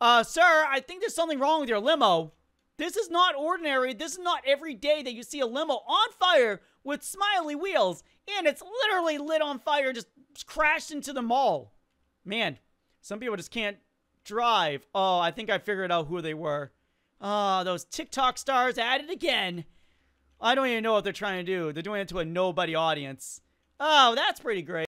Uh, sir, I think there's something wrong with your limo. This is not ordinary. This is not every day that you see a limo on fire with smiley wheels, and it's literally lit on fire, just crashed into the mall. Man, some people just can't drive. Oh, I think I figured out who they were. Oh, those TikTok stars at it again. I don't even know what they're trying to do. They're doing it to a nobody audience. Oh, that's pretty great.